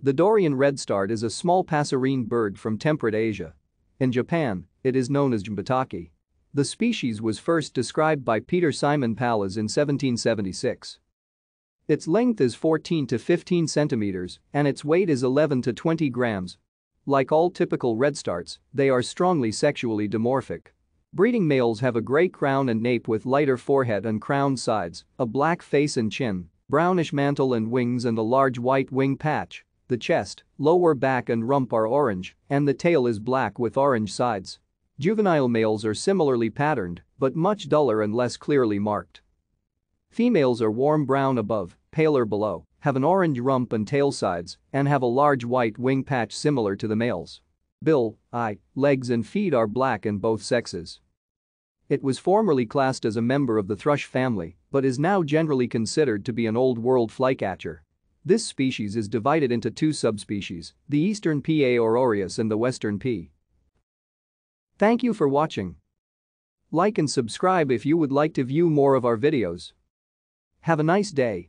The Daurian redstart is a small passerine bird from temperate Asia. In Japan, it is known as jōbitaki. The species was first described by Peter Simon Pallas in 1776. Its length is 14 to 15 centimeters and its weight is 11 to 20 grams. Like all typical redstarts, they are strongly sexually dimorphic. Breeding males have a gray crown and nape with lighter forehead and crown sides, a black face and chin, brownish mantle and wings and a large white wing patch. The chest, lower back and rump are orange, and the tail is black with orange sides. Juvenile males are similarly patterned, but much duller and less clearly marked. Females are warm brown above, paler below, have an orange rump and tail sides, and have a large white wing patch similar to the males. Bill, eye, legs and feet are black in both sexes. It was formerly classed as a member of the thrush family, but is now generally considered to be an old world flycatcher. This species is divided into two subspecies, the eastern P. auroreus and the western P. Thank you for watching. Like and subscribe if you would like to view more of our videos. Have a nice day.